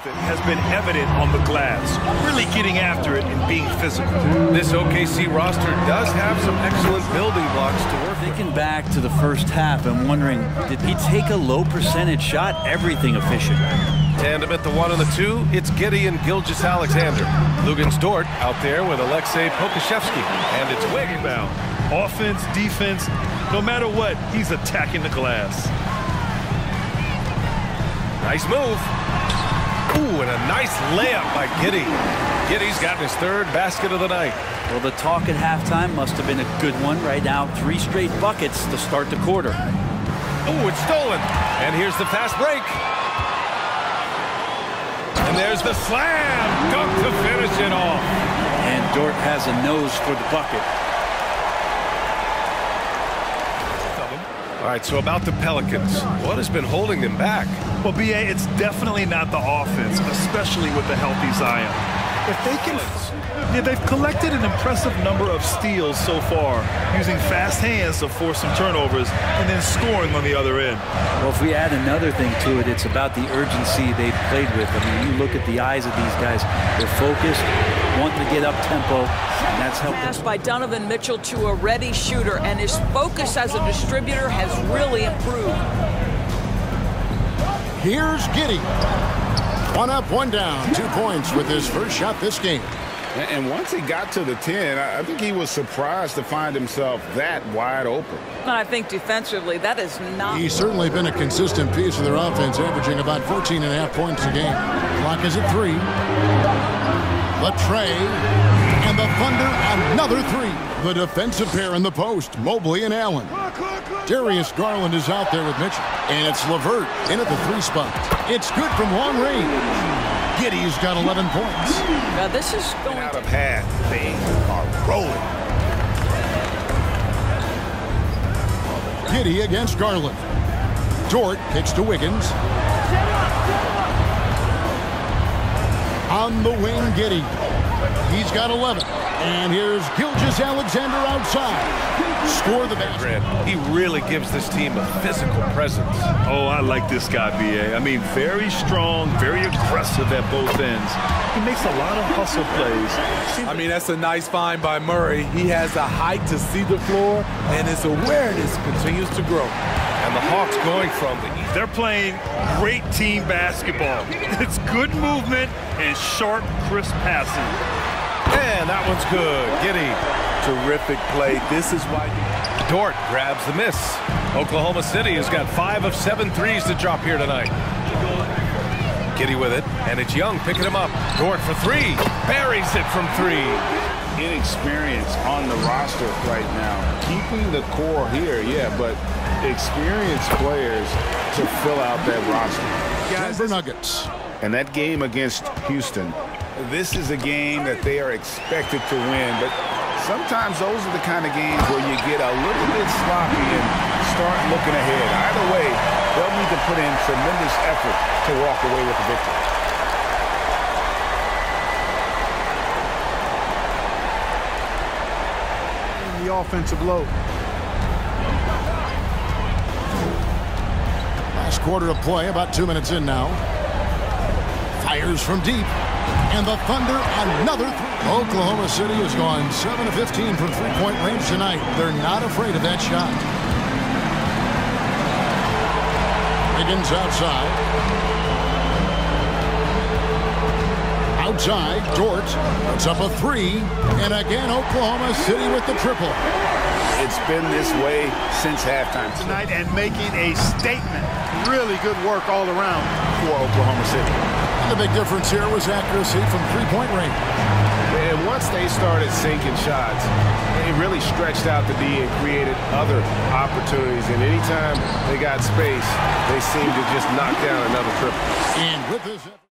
effort has been evident on the glass, really getting after it and being physical. This OKC roster does have some excellent building blocks to work Thinking with. back to the first half and wondering, did he take a low percentage shot? Everything efficient. Tandem at the one and the two, it's Giddey and Gilgeous-Alexander. Luguentz Dort out there with Aleksej Pokusevski, and it's Wig. Rebound. Offense, defense, no matter what, he's attacking the glass. Nice move. Ooh, and a nice layup by Giddey. Giddey's gotten his third basket of the night. Well, the talk at halftime must have been a good one. Right now, three straight buckets to start the quarter. Ooh, it's stolen. And here's the fast break. And there's the slam. Dunk to finish it off. And Dort has a nose for the bucket. All right, so about the Pelicans, what has been holding them back? Well, B.A., it's definitely not the offense, especially with the healthy Zion. If they can, yeah, they've collected an impressive number of steals so far, using fast hands to force some turnovers and then scoring on the other end. Well, if we add another thing to it, it's about the urgency they've played with. I mean, you look at the eyes of these guys; they're focused, wanting to get up tempo, and that's helped. Pass by Donovan Mitchell to a ready shooter, and his focus as a distributor has really improved. Here's Giddey. One up, one down. Two points with his first shot this game. And once he got to the 10, I think he was surprised to find himself that wide open. I think defensively, that is not. He's certainly been a consistent piece of their offense, averaging about 14 and a half points a game. Clock is at three. Latre and the Thunder, another three. The defensive pair in the post, Mobley and Allen. Darius Garland is out there with Mitchell. And it's LeVert in at the three spot. It's good from long range. Giddey's got 11 points. Now this is going out of hand. They are rolling. Giddey against Garland. Dort kicks to Wiggins. On the wing, Giddey. He's got 11. And here's Gilgeous-Alexander outside. Score the basket. He really gives this team a physical presence. Oh, I like this guy, B.A. I mean, very strong, very aggressive at both ends. He makes a lot of hustle plays. I mean, that's a nice find by Murray. He has the height to see the floor, and his awareness continues to grow. And the Hawks going from the they're playing great team basketball. It's good movement and sharp, crisp passing. And that one's good. Giddey. Terrific play. This is why Dort grabs the miss. Oklahoma City has got five of seven threes to drop here tonight. Giddey with it, and it's Young picking him up. Dort for three. Buries it from three. Inexperience on the roster right now. Keeping the core here, yeah, but experienced players to fill out that roster. Denver Nuggets. And that game against Houston, this is a game that they are expected to win, but sometimes those are the kind of games where you get a little bit sloppy and start looking ahead. Either way, they'll need to put in tremendous effort to walk away with the victory. Offensive load. Last quarter of play, about two minutes in now. Fires from deep. And the Thunder, another three. Oklahoma City has gone 7 of 15 from three-point range tonight. They're not afraid of that shot. Wiggins outside. Outside, Dort puts up a three. And again, Oklahoma City with the triple. It's been this way since halftime tonight and making a statement. Really good work all around for Oklahoma City. And the big difference here was accuracy from three-point range. And once they started sinking shots, they really stretched out the D and created other opportunities. And anytime they got space, they seemed to just knock down another triple. And with this...